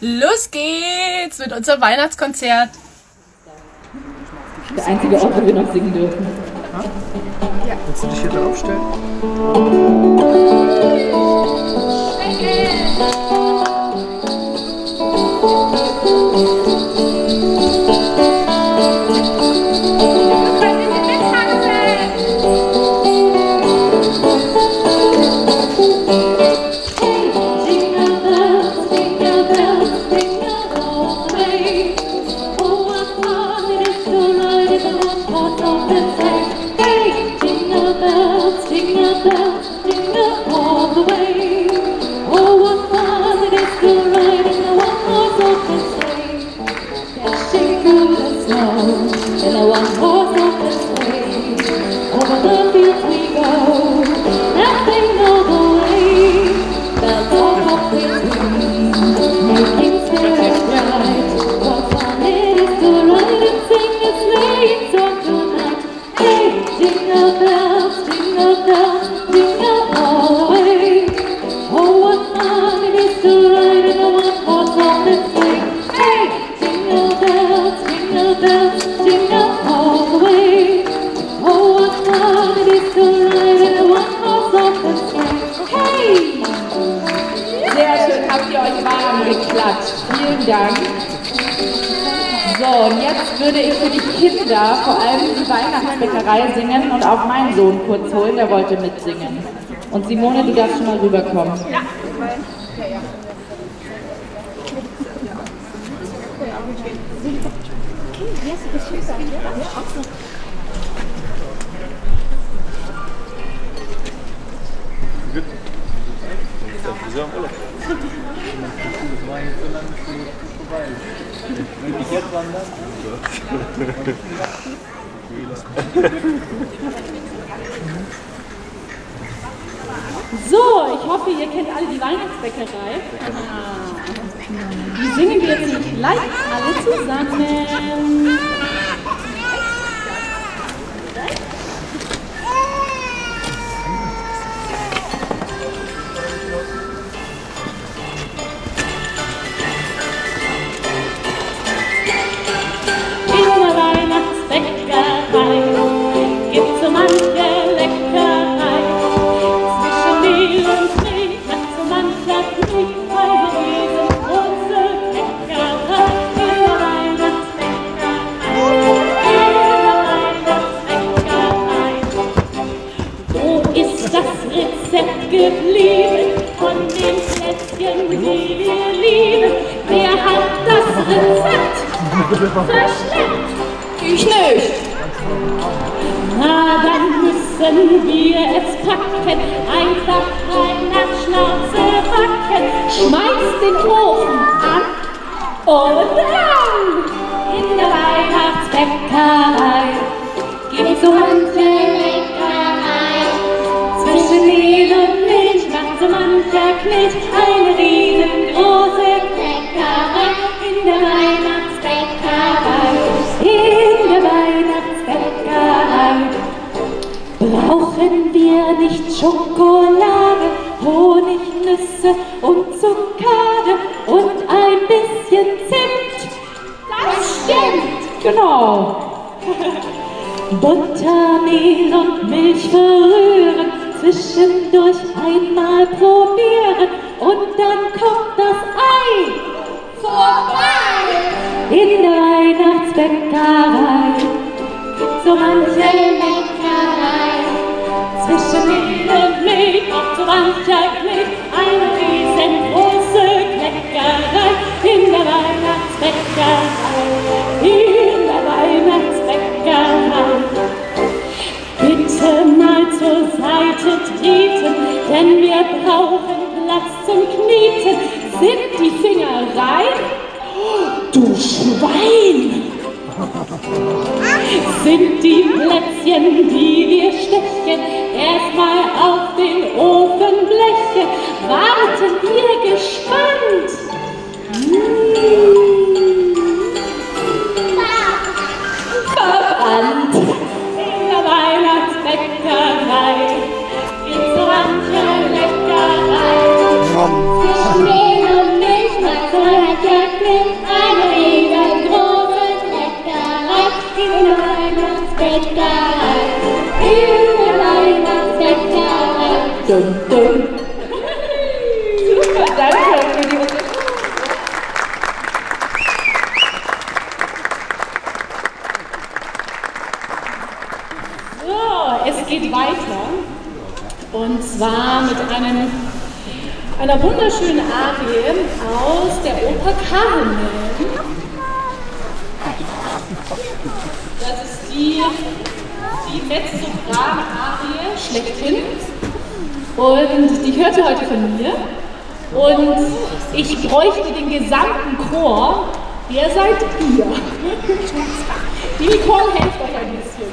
Los geht's mit unserem Weihnachtskonzert. Der einzige Ort, wo wir noch singen dürfen. Ja. Willst du dich hier draufstellen? Simone, du darfst schon mal rüberkommen. Ja. So, ich hoffe, ihr kennt alle die Weihnachtsbäckerei. Die singen wir jetzt gleich alle zusammen. Verschleppt? Ich nicht. Na, dann müssen wir es packen, einfach rein nach Schnauze packen. Schmeiß den Ofen an und ran in der Weihnachtsbäckerei. Gibt's so Leckerei. Mehl und Milch macht so mancher Knilch eine riesengroße Bäckerei in der Weihnachtsbäckerei. Brauchen wir nicht Schokolade, Honig, Nüsse und Zuckade und ein bisschen Zimt? Das stimmt! Genau. Butter, Mehl und Milch verrühren, zwischendurch einmal probieren und dann kommt das Ei vorbei. In der Weihnachtsbäckerei. So manche Leckerei zwischen Mehl und Milch, auch so mancher Knick, eine riesengroße Kleckerei in der Weihnachtsbäckerei, in der Weihnachtsbäckerei. Bitte mal zur Seite treten, denn wir brauchen Platz zum Kneten. Sind die Finger rein? Du Schwein! Sind die Plätzchen, die wir stechen, erstmal auf den Ofenbleche, warten wir gespannt. Mmh. starken Chor, der seid ihr. Die Nicole hilft euch ein bisschen.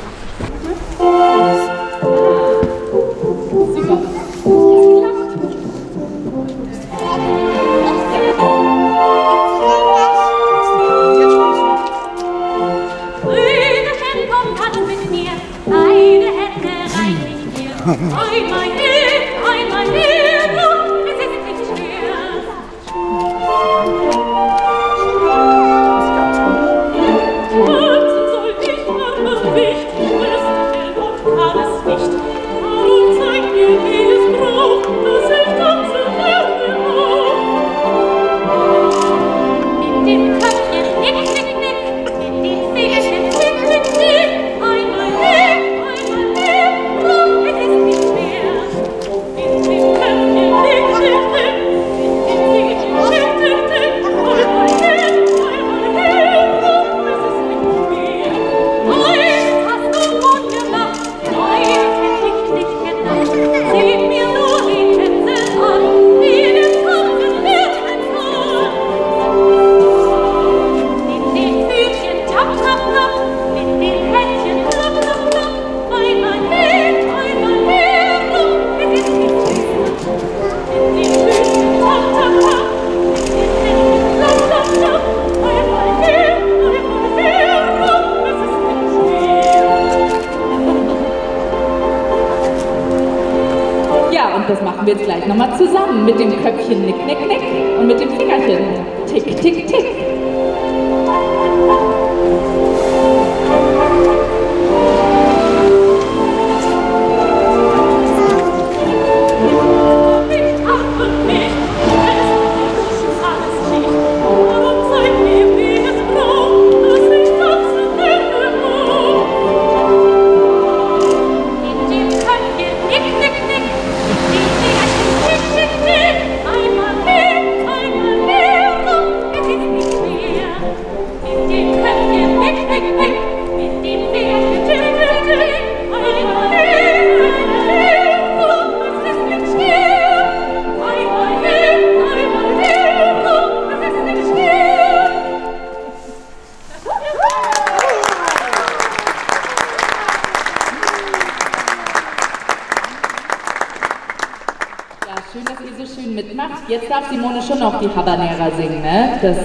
schon noch die Habanera singen, ne? Das,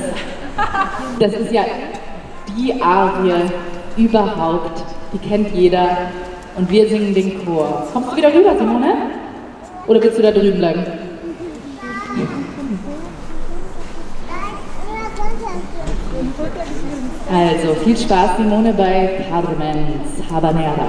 das ist ja die Arie überhaupt. Die kennt jeder. Und wir singen den Chor. Kommst du wieder rüber, Simone? Oder willst du da drüben bleiben? Also, viel Spaß, Simone, bei Carmen's Habanera.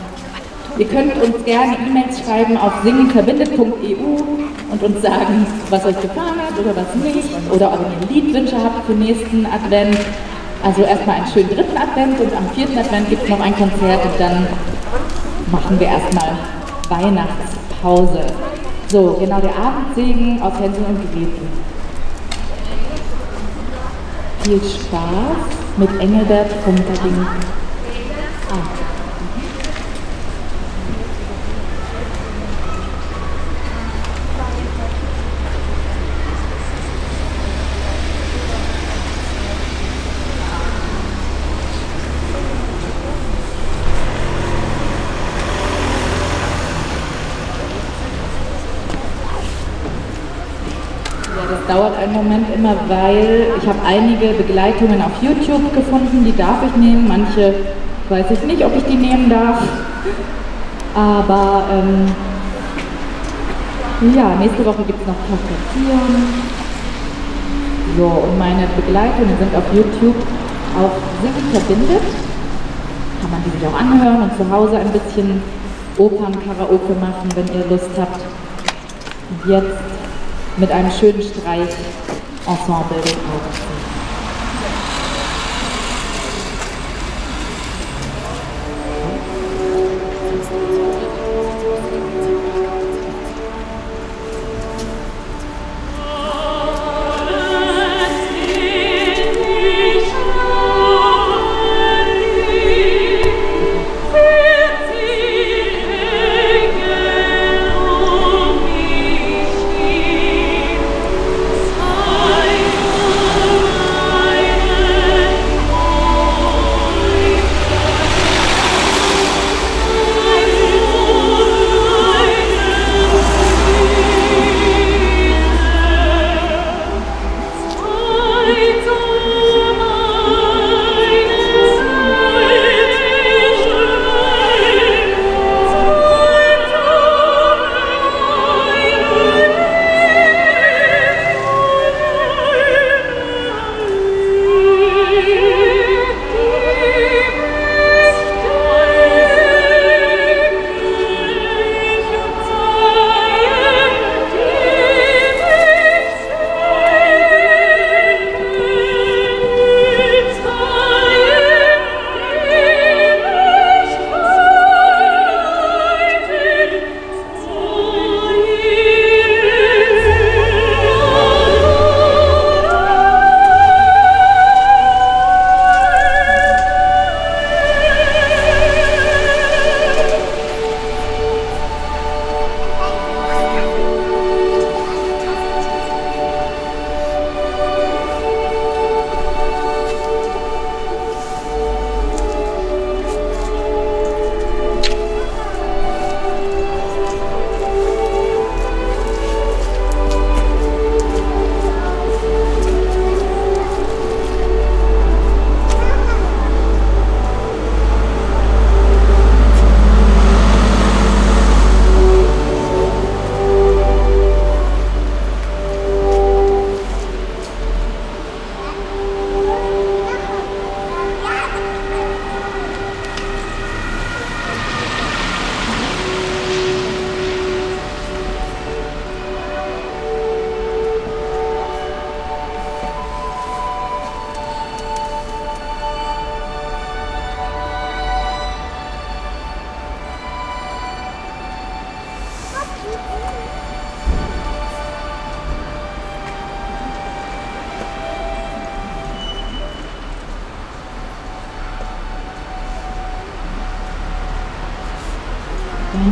ihr könnt uns gerne E-Mails schreiben auf singenverbindet.eu und uns sagen, was euch gefallen hat oder was nicht. Oder ob ihr Liedwünsche habt für nächsten Advent. Also erstmal einen schönen dritten Advent und am vierten Advent gibt es noch ein Konzert und dann machen wir erstmal Weihnachtspause. So, genau der Abendsegen aus Hänsel und Gretel viel Spaß mit Engelbert Pumperding. Ah. Einen Moment immer, weil ich habe einige Begleitungen auf YouTube gefunden, die darf ich nehmen, manche weiß ich nicht, ob ich die nehmen darf. Aber ähm, ja, nächste Woche gibt es noch Kaffeetieren. So, und meine Begleitungen sind auf YouTube auf Singen verbindet. Kann man die sich auch anhören und zu Hause ein bisschen Opern-Karaoke machen, wenn ihr Lust habt. Und jetzt mit einem schönen Streich Ensemble den Augen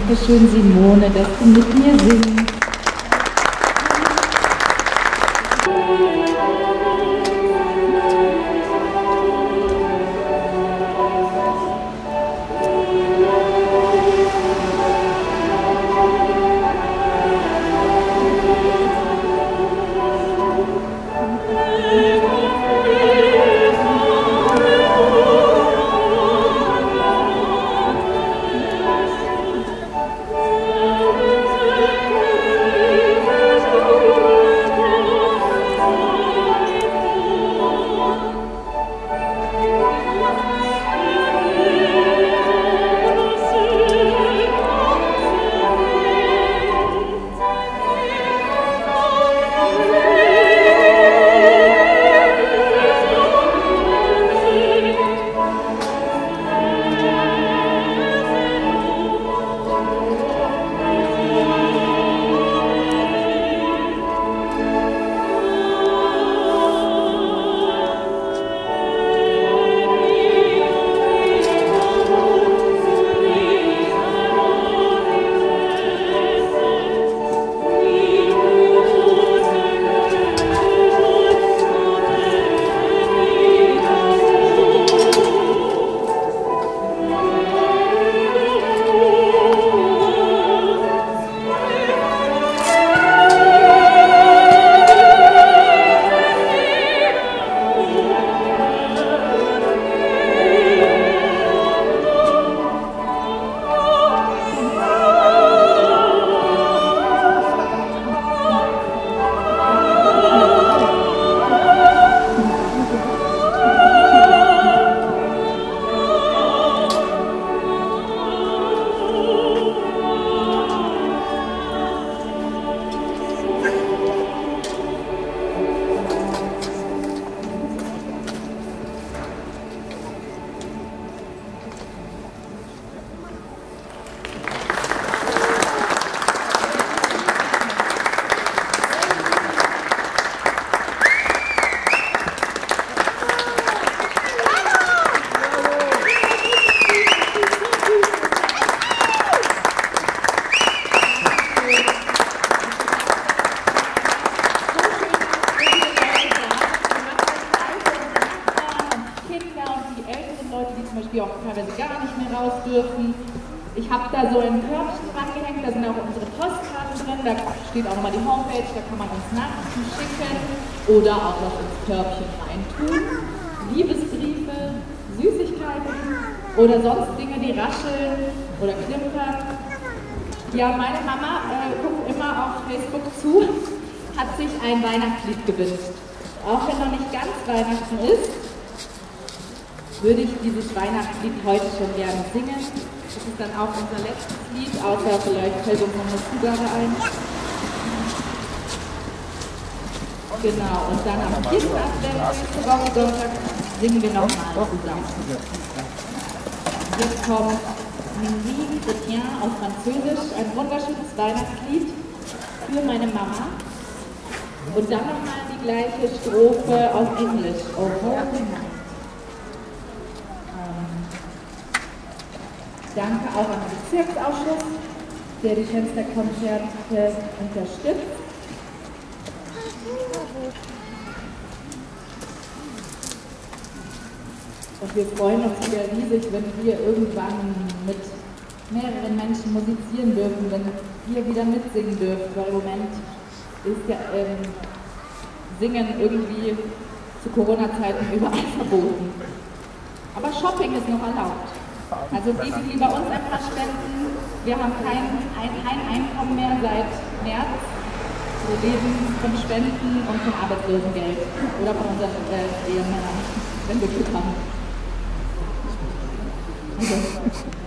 Dankeschön, Simone, dass du mit mir singst. Oder auch was ins Körbchen reintun. Liebesbriefe, Süßigkeiten oder sonst Dinge, die rascheln oder klimpern. Ja, meine Mama äh, guckt immer auf Facebook zu, hat sich ein Weihnachtslied gewünscht. Auch wenn noch nicht ganz Weihnachten ist, würde ich dieses Weihnachtslied heute schon gerne singen. Das ist dann auch unser letztes Lied, außer vielleicht fällt uns noch eine Zugabe ein. Genau, und dann am vierten Advent, nächste Woche Sonntag, singen wir nochmal zusammen. Jetzt kommt Mimi Chrétien auf Französisch, ein wunderschönes Weihnachtslied für meine Mama. Und dann nochmal die gleiche Strophe auf Englisch. Oh, Night. Ähm, danke auch an den Bezirksausschuss, der die Fensterkonzerte unterstützt. Und wir freuen uns wieder riesig, wenn wir irgendwann mit mehreren Menschen musizieren dürfen, wenn wir wieder mitsingen dürfen, weil im Moment ist ja ähm, Singen irgendwie zu Corona-Zeiten überall verboten. Aber Shopping ist noch erlaubt. Also die, die bei uns einfach spenden, wir haben kein, ein, kein Einkommen mehr seit März. Wir leben von Spenden und von Arbeitslosengeld oder von unseren äh, Ehemännern, wenn wir Glück haben. Okay.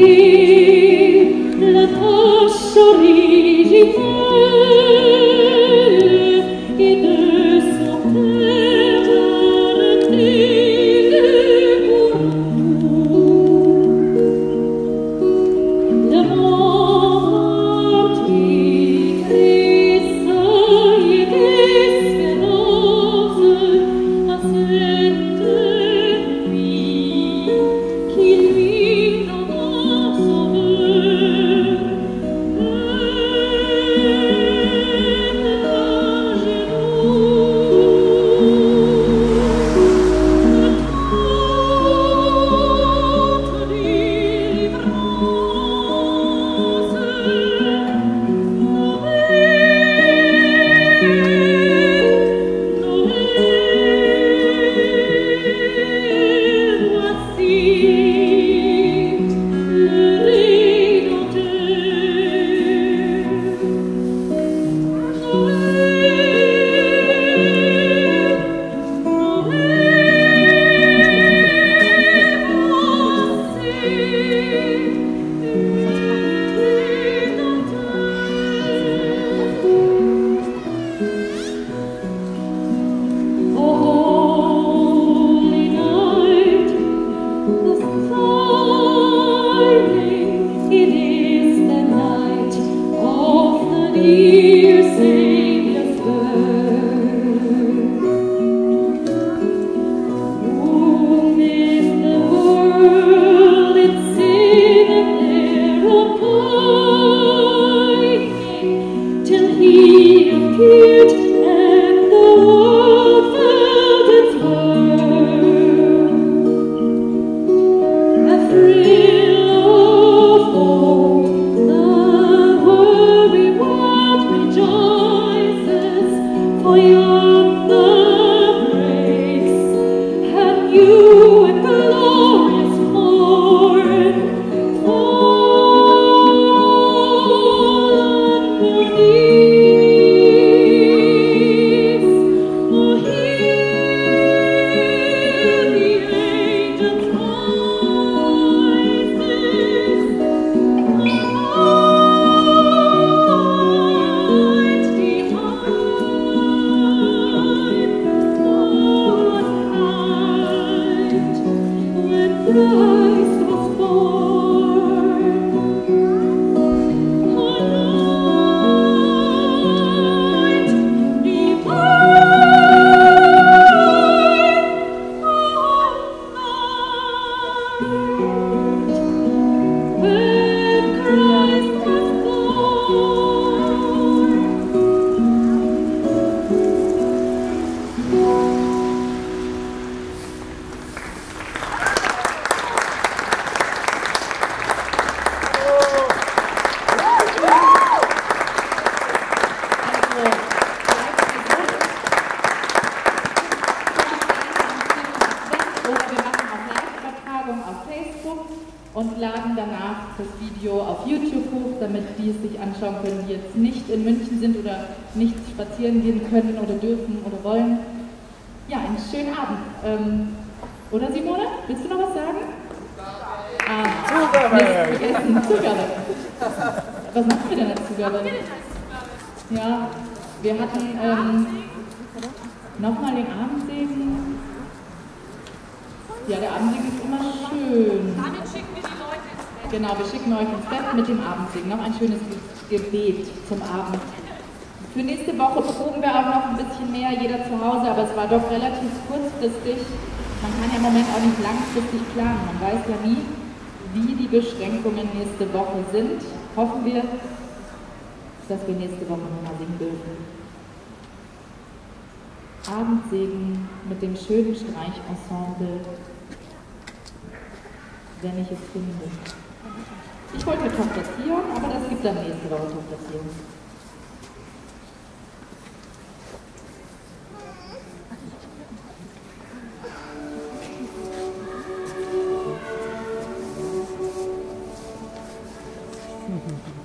see können oder dürfen oder wollen. Ja, einen schönen Abend. Ähm, oder Simone, willst du noch was sagen? Ah, Zugabe. vergessen. Zugabe. Was machen wir denn als Zugabe? Ja, wir hatten ähm, nochmal den Abendsegen. Ja, der Abendsegen ist immer schön. Damit schicken wir die Leute ins Bett. Genau, wir schicken euch ins Bett mit dem Abendsegen. Noch ein schönes Gebet zum Abend. Für nächste Woche proben wir auch noch ein bisschen mehr, jeder zu Hause, aber es war doch relativ kurzfristig. Man kann ja im Moment auch nicht langfristig planen. Man weiß ja nie, wie die Beschränkungen nächste Woche sind. Hoffen wir, dass wir nächste Woche nochmal singen dürfen. Abendsegen mit dem schönen Streichensemble, wenn ich es finde. Ich wollte Top platzieren, aber das gibt dann nächste Woche platzieren. Mm-hmm.